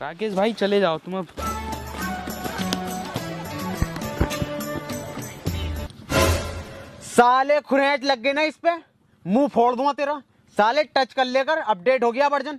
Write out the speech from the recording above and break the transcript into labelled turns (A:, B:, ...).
A: राकेश भाई, चले जाओ तुम अब।
B: साले खुरेट लग गए ना इस पे। मुँह फोड़ दूँगा तेरा। साले टच कर लेकर अपडेट हो गया, वर्जन।